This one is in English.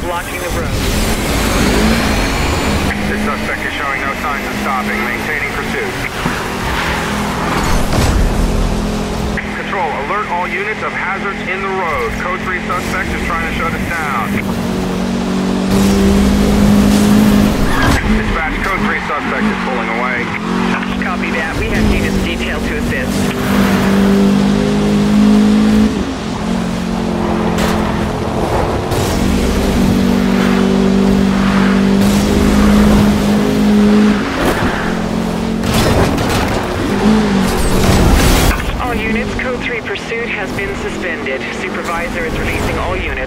blocking the road. The suspect is showing no signs of stopping, maintaining pursuit. Control, alert all units of hazards in the road. Code 3 suspect is trying to shut us down. Dispatch, Code 3 suspect is pulling away. Copy that. We have needed code 3 pursuit has been suspended. Supervisor is releasing all units.